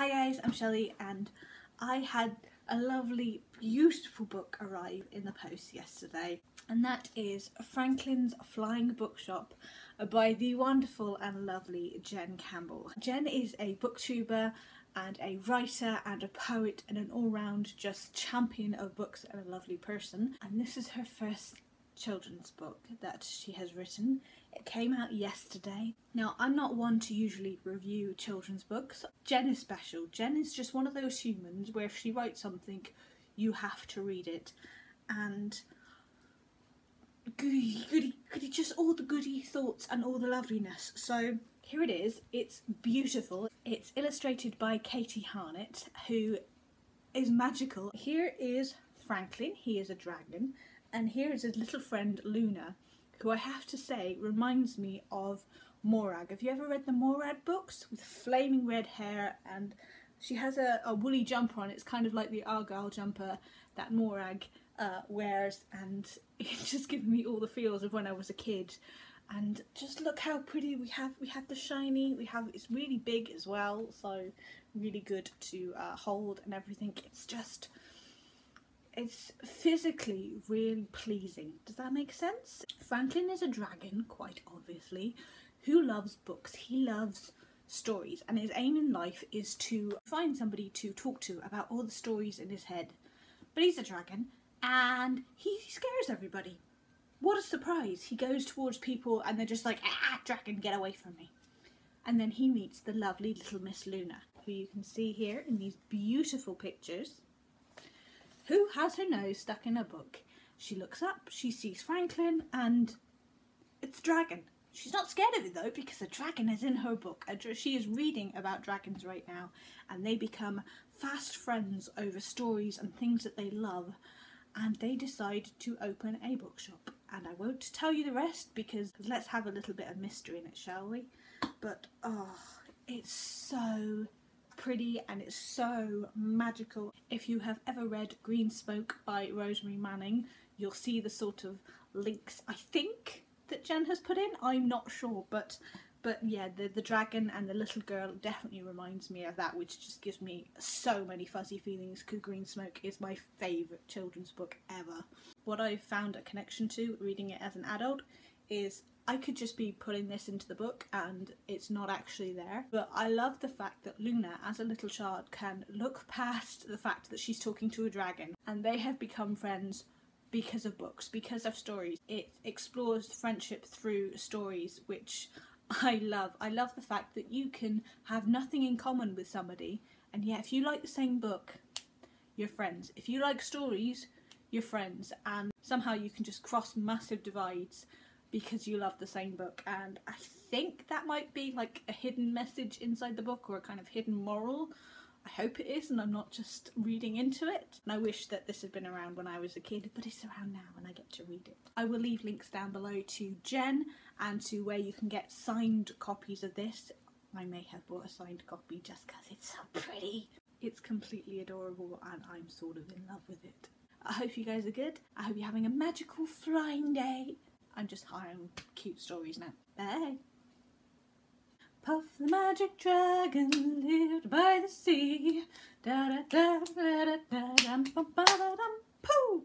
Hi guys, I'm Shelley and I had a lovely, beautiful book arrive in the post yesterday and that is Franklin's Flying Bookshop by the wonderful and lovely Jen Campbell. Jen is a booktuber and a writer and a poet and an all-round just champion of books and a lovely person and this is her first children's book that she has written. It came out yesterday. Now, I'm not one to usually review children's books. Jen is special. Jen is just one of those humans where if she writes something, you have to read it. And goody, goody, goody, just all the goody thoughts and all the loveliness. So here it is. It's beautiful. It's illustrated by Katie Harnett, who is magical. Here is Franklin. He is a dragon and here is his little friend Luna, who I have to say reminds me of Morag. Have you ever read the Morag books with flaming red hair and she has a, a woolly jumper on. It's kind of like the Argyle jumper that Morag uh, wears and it's just giving me all the feels of when I was a kid. And just look how pretty we have. We have the shiny. We have it's really big as well, so really good to uh, hold and everything. It's just it's physically really pleasing. Does that make sense? Franklin is a dragon, quite obviously, who loves books. He loves stories and his aim in life is to find somebody to talk to about all the stories in his head. But he's a dragon and he scares everybody. What a surprise. He goes towards people and they're just like, ah, dragon, get away from me. And then he meets the lovely little Miss Luna, who you can see here in these beautiful pictures who has her nose stuck in a book. She looks up, she sees Franklin, and it's a dragon. She's not scared of it though because the dragon is in her book. She is reading about dragons right now and they become fast friends over stories and things that they love and they decide to open a bookshop. And I won't tell you the rest because let's have a little bit of mystery in it, shall we? But oh, it's so pretty and it's so magical. If you have ever read Green Smoke by Rosemary Manning, you'll see the sort of links, I think, that Jen has put in. I'm not sure, but but yeah, the, the dragon and the little girl definitely reminds me of that, which just gives me so many fuzzy feelings because Green Smoke is my favourite children's book ever. What I've found a connection to reading it as an adult is I could just be putting this into the book and it's not actually there. But I love the fact that Luna, as a little child, can look past the fact that she's talking to a dragon and they have become friends because of books, because of stories. It explores friendship through stories, which I love. I love the fact that you can have nothing in common with somebody and yet if you like the same book, you're friends. If you like stories, you're friends and somehow you can just cross massive divides because you love the same book and I think that might be like a hidden message inside the book or a kind of hidden moral. I hope it is and I'm not just reading into it. And I wish that this had been around when I was a kid, but it's around now and I get to read it. I will leave links down below to Jen and to where you can get signed copies of this. I may have bought a signed copy just because it's so pretty. It's completely adorable and I'm sort of in love with it. I hope you guys are good. I hope you're having a magical flying day. I'm just hiring cute stories now. Bye. Puff the magic dragon lived by the sea. Da da da da da da dum, ba, ba, da, dum. Pooh!